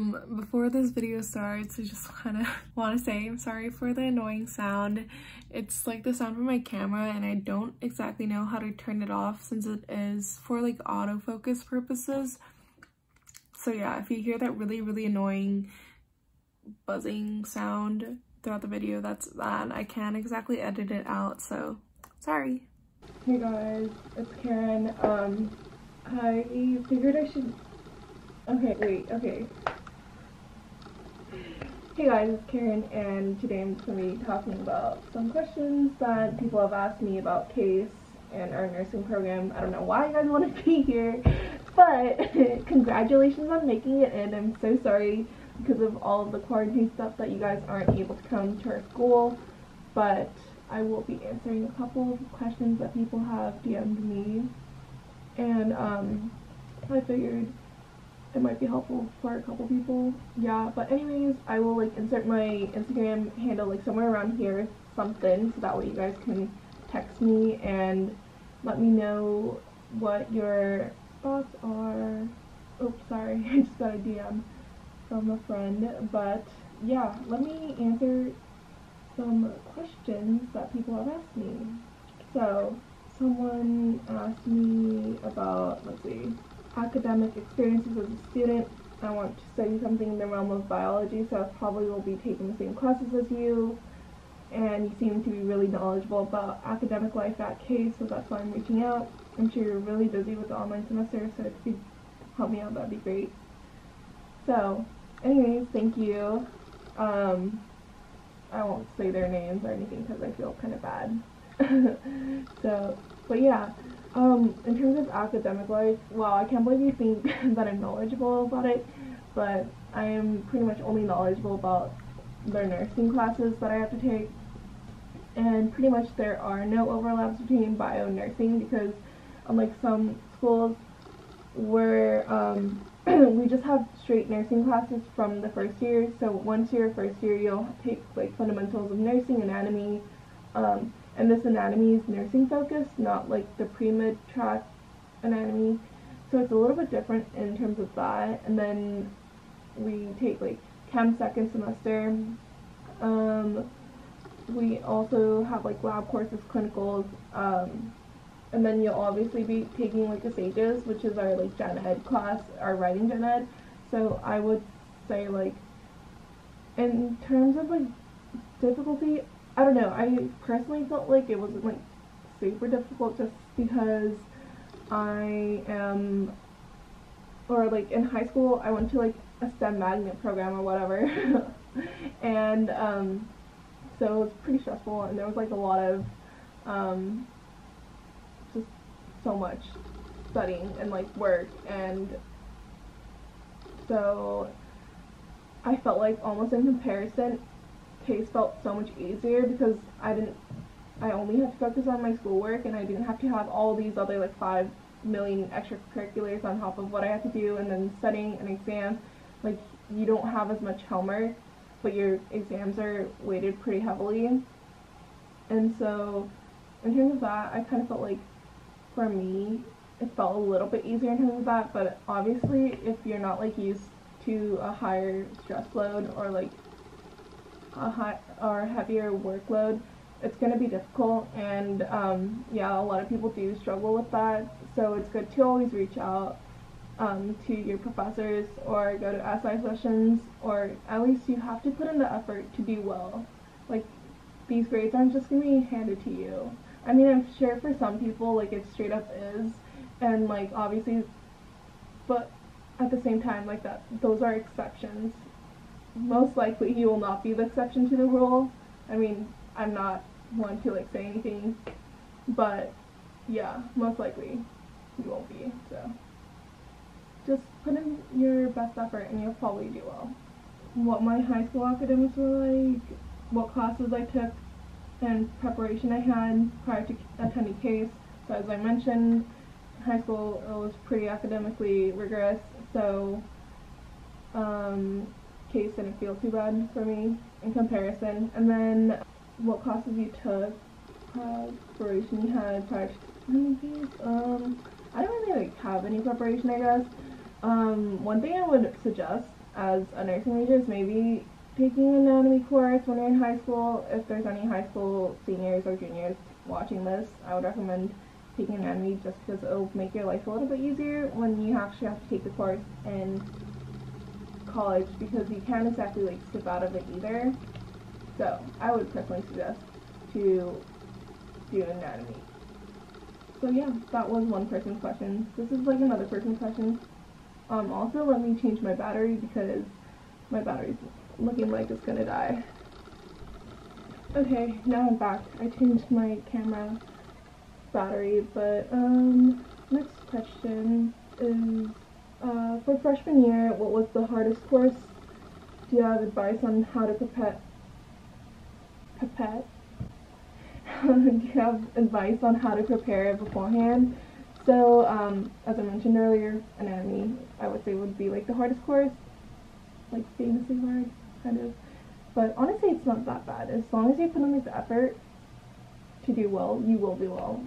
Um, before this video starts, I just kind of want to say I'm sorry for the annoying sound. It's like the sound from my camera and I don't exactly know how to turn it off since it is for like autofocus purposes. So yeah, if you hear that really, really annoying buzzing sound throughout the video, that's that. I can't exactly edit it out, so sorry. Hey guys, it's Karen. Um, I figured I should... Okay, wait, okay. Hey guys, it's Karen and today I'm going to be talking about some questions that people have asked me about CASE and our nursing program. I don't know why you guys want to be here, but congratulations on making it in. I'm so sorry because of all of the quarantine stuff that you guys aren't able to come to our school, but I will be answering a couple of questions that people have DM'd me and um, I figured it might be helpful for a couple people. Yeah, but anyways, I will like insert my Instagram handle like somewhere around here, something, so that way you guys can text me and let me know what your thoughts are. Oops, sorry, I just got a DM from a friend, but yeah, let me answer some questions that people have asked me. So, someone asked me about, let's see, academic experiences as a student. I want to study something in the realm of biology, so I probably will be taking the same classes as you. And you seem to be really knowledgeable about academic life at Case, so that's why I'm reaching out. I'm sure you're really busy with the online semester, so if you help me out, that'd be great. So, anyways, thank you. Um, I won't say their names or anything because I feel kind of bad. so, but yeah, um, in terms of academic life, wow, I can't believe you think that I'm knowledgeable about it, but I am pretty much only knowledgeable about the nursing classes that I have to take, and pretty much there are no overlaps between bio and nursing because unlike some schools where um, we just have straight nursing classes from the first year, so once you're first year you'll take like fundamentals of nursing, anatomy, um, and this anatomy is nursing focused, not like the pre-med track anatomy. So it's a little bit different in terms of that. And then we take like chem second semester. Um, we also have like lab courses, clinicals, um, and then you'll obviously be taking like the SAGES, which is our like gen ed class, our writing gen ed. So I would say like in terms of like difficulty, I don't know. I personally felt like it wasn't like super difficult just because I am, or like in high school, I went to like a STEM magnet program or whatever, and um, so it was pretty stressful, and there was like a lot of um, just so much studying and like work, and so I felt like almost in comparison, case felt so much easier because I didn't I only had to focus on my schoolwork and I didn't have to have all these other like five million extracurriculars on top of what I had to do and then studying an exam. Like you don't have as much homework but your exams are weighted pretty heavily. And so in terms of that I kind of felt like for me it felt a little bit easier in terms of that but obviously if you're not like used to a higher stress load or like a high or heavier workload, it's going to be difficult. And um, yeah, a lot of people do struggle with that. So it's good to always reach out um, to your professors or go to SI sessions, or at least you have to put in the effort to do well. Like these grades aren't just going to be handed to you. I mean, I'm sure for some people, like it straight up is, and like obviously, but at the same time, like that, those are exceptions most likely he will not be the exception to the rule. I mean, I'm not one to like say anything, but yeah, most likely he won't be. So just put in your best effort and you'll probably do well. What my high school academics were like, what classes I took, and preparation I had prior to attending CASE. So as I mentioned, high school was pretty academically rigorous, so um, case didn't feel too bad for me in comparison. And then what classes you took, preparation you had prior um, I don't really like have any preparation I guess. Um, one thing I would suggest as a nursing major is maybe taking an anatomy course when you're in high school. If there's any high school seniors or juniors watching this, I would recommend taking anatomy just because it'll make your life a little bit easier when you actually have to take the course in college because you can't exactly like skip out of it either. So I would personally suggest to do anatomy. So yeah, that was one person's question. This is like another person's question. Um, also let me change my battery because my battery's looking like it's gonna die. Okay, now I'm back. I changed my camera battery, but um, next question is uh, for freshman year, what was the hardest course? Do you have advice on how to prepare? Prepare? Do you have advice on how to prepare beforehand? So, um, as I mentioned earlier, anatomy, I would say would be like the hardest course, like famously hard, kind of. But honestly, it's not that bad. As long as you put in the effort to do well, you will do well.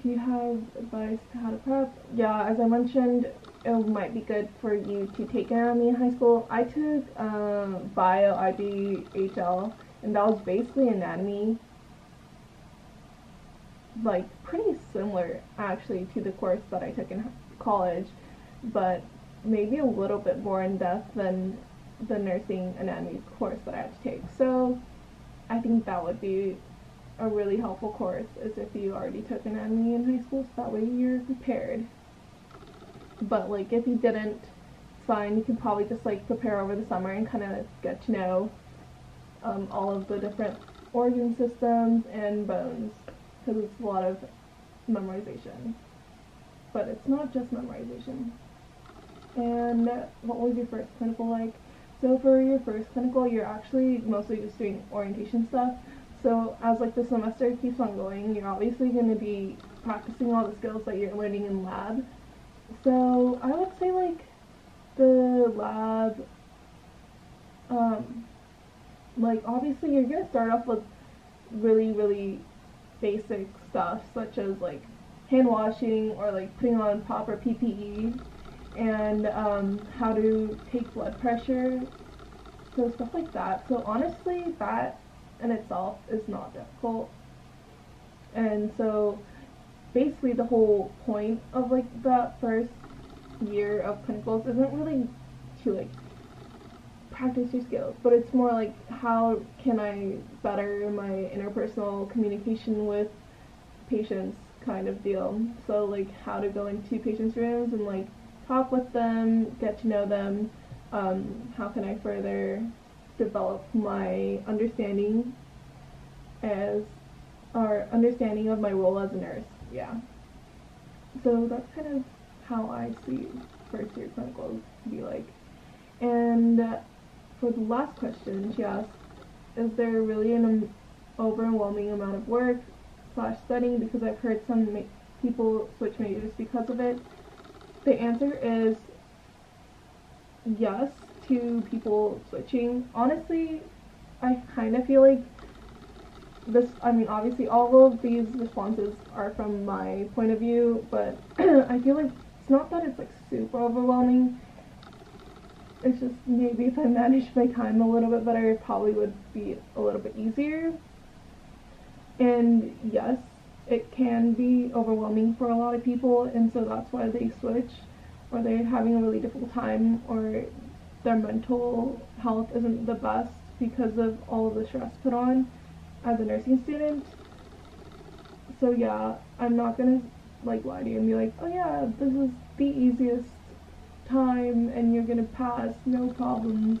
Do you have advice to how to prep? Yeah, as I mentioned, it might be good for you to take anatomy in high school. I took um, bio, IB, HL, and that was basically anatomy. Like, pretty similar, actually, to the course that I took in college, but maybe a little bit more in depth than the nursing anatomy course that I had to take. So, I think that would be a really helpful course is if you already took anatomy in high school, so that way you're prepared. But like if you didn't, fine, you can probably just like prepare over the summer and kind of get to know um, all of the different organ systems and bones because it's a lot of memorization. But it's not just memorization. And what was your first clinical like? So for your first clinical, you're actually mostly just doing orientation stuff. So as like the semester keeps on going, you're obviously going to be practicing all the skills that you're learning in lab. So I would say like the lab, um, like obviously you're to start off with really, really basic stuff such as like hand washing or like putting on proper PPE and um, how to take blood pressure, so stuff like that. So honestly, that in itself is not difficult. And so basically the whole point of like the first year of clinicals isn't really to like practice your skills, but it's more like how can I better my interpersonal communication with patients kind of deal. So like how to go into patients' rooms and like talk with them, get to know them, um, how can I further develop my understanding as our understanding of my role as a nurse. Yeah. So that's kind of how I see first year clinicals be like. And uh, for the last question, she asked, is there really an overwhelming amount of work slash studying because I've heard some ma- people switch majors because of it. The answer is yes to people switching. Honestly, I kind of feel like this, I mean, obviously all of these responses are from my point of view, but I feel like it's not that it's like super overwhelming. It's just maybe if I managed my time a little bit better, it probably would be a little bit easier. And yes, it can be overwhelming for a lot of people, and so that's why they switch, or they're having a really difficult time, or their mental health isn't the best because of all of the stress put on as a nursing student. So yeah, I'm not gonna like lie to you and be like, oh yeah, this is the easiest time and you're gonna pass, no problems.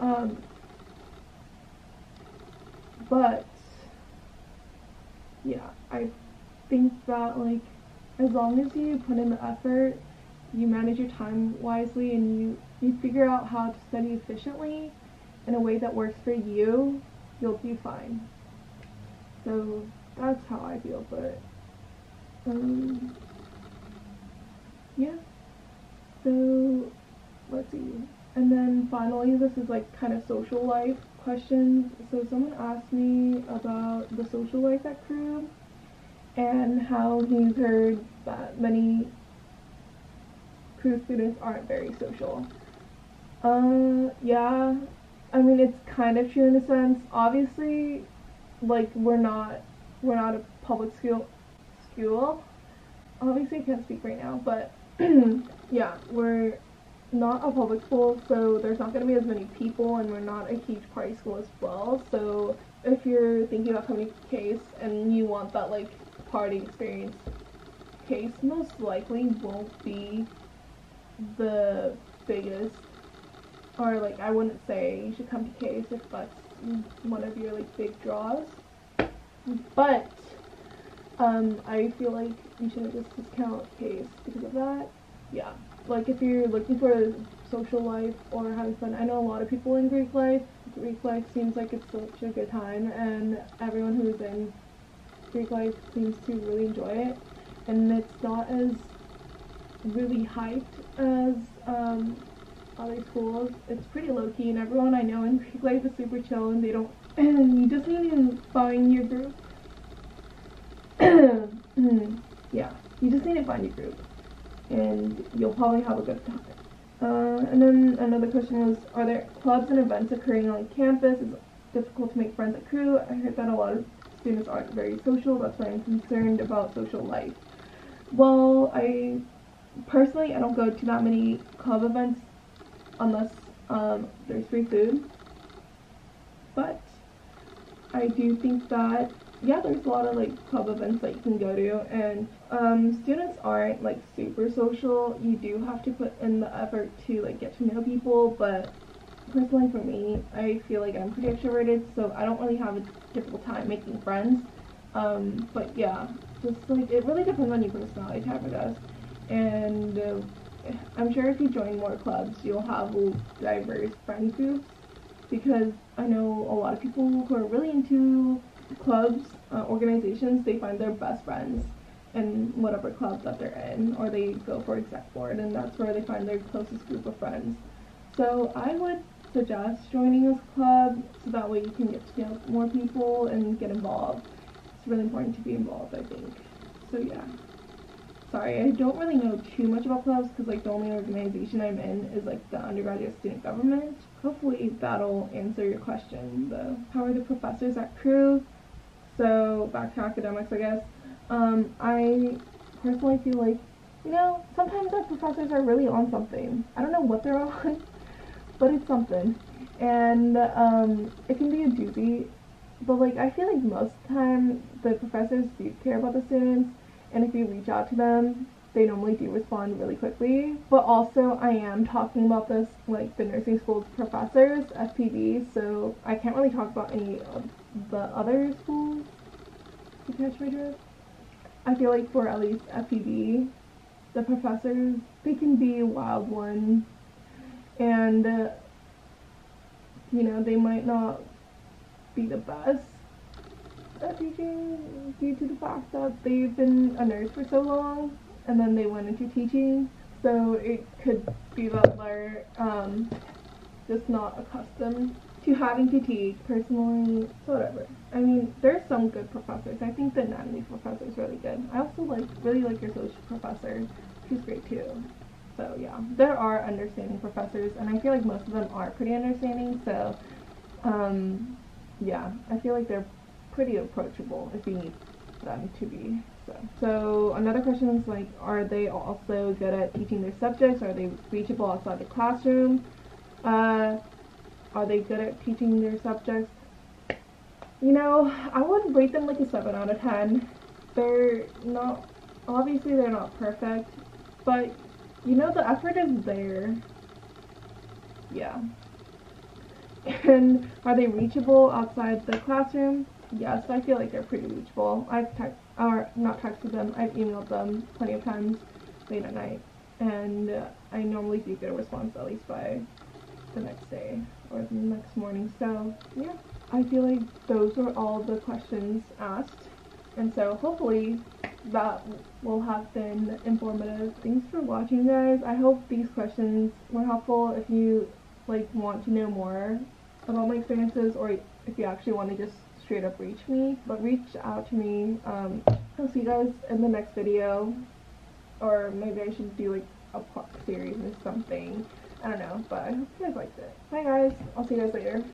Um, but yeah, I think that like as long as you put in the effort, you manage your time wisely and you you figure out how to study efficiently in a way that works for you, you'll be fine. So that's how I feel, but um yeah. So let's see. And then finally this is like kind of social life questions. So someone asked me about the social life at CWRU and how he's heard that many CWRU students aren't very social. Uh, yeah. I mean, it's kind of true in a sense. Obviously, like we're not we're not a public school school. Obviously, I can't speak right now, but yeah, we're not a public school, so there's not going to be as many people, and we're not a huge party school as well. So if you're thinking about coming to Case and you want that like party experience, Case most likely won't be the biggest, or like I wouldn't say you should come to Case if that's one of your like big draws. But um, I feel like you shouldn't just discount Case because of that. Yeah, like if you're looking for a social life or having fun, I know a lot of people in Greek life. Greek life seems like it's such a good time, and everyone who's in Greek life seems to really enjoy it. And it's not as really hyped as um, other schools. It's pretty low key, and everyone I know in Greek life is super chill, and they don't. You just need to find your group. yeah, you just need to find your group, and you'll probably have a good time. Uh, and then another question was, are there clubs and events occurring on campus? Is it difficult to make friends at CWRU? I heard that a lot of students aren't very social. That's why I'm concerned about social life. Well, I personally I don't go to that many club events unless um, there's free food. But I do think that yeah, there's a lot of like club events that you can go to, and um, students aren't like super social. You do have to put in the effort to like get to know people, but personally for me, I feel like I'm pretty extroverted, so I don't really have a difficult time making friends. Um, but yeah, just like it really depends on your personality type, I guess. And uh, I'm sure if you join more clubs, you'll have diverse friend groups because I know a lot of people who are really into clubs, uh, organizations, they find their best friends in whatever club that they're in, or they go for exec board, and that's where they find their closest group of friends. So I would suggest joining this club so that way you can get to know more people and get involved. It's really important to be involved, I think. So yeah. Sorry, I don't really know too much about clubs because like the only organization I'm in is like the undergraduate student government. Hopefully that'll answer your question though. How are the professors at CWRU? So back to academics, I guess. Um, I personally feel like, you know, sometimes our professors are really on something. I don't know what they're on, but it's something. And um, it can be a doozy, but like I feel like most of the time the professors do care about the students, and if you reach out to them, they normally do respond really quickly. But also, I am talking about this like the nursing school professors, FPB, so I can't really talk about any of the other schools to catch my drift. I feel like for at least FPB, the professors, they can be wild ones, and uh, you know, they might not be the best teaching due to the fact that they've been a nurse for so long and then they went into teaching. So it could be that they're um, just not accustomed to having to teach personally, so whatever. I mean, there's some good professors. I think the anatomy professor is really good. I also like really like your social professor. She's great too. So yeah, there are understanding professors, and I feel like most of them are pretty understanding. So um, yeah, I feel like they're pretty approachable if you need them to be. So, so another question is like, are they also good at teaching their subjects? Are they reachable outside the classroom? Uh, are they good at teaching their subjects? You know, I would rate them like a 7 out of 10. They're not, obviously they're not perfect, but you know the effort is there. Yeah. And are they reachable outside the classroom? Yes, I feel like they're pretty reachable. I've text or not texted them, I've emailed them plenty of times late at night, and I normally do get a response at least by the next day or the next morning. So yeah, I feel like those were all the questions asked, and so hopefully that will have been informative. Thanks for watching, guys. I hope these questions were helpful. If you like want to know more about my experiences, or if you actually want to just straight up reach me, but reach out to me. Um, I'll see you guys in the next video, or maybe I should do like a series or something. I don't know, but I hope you guys liked it. Bye guys. I'll see you guys later.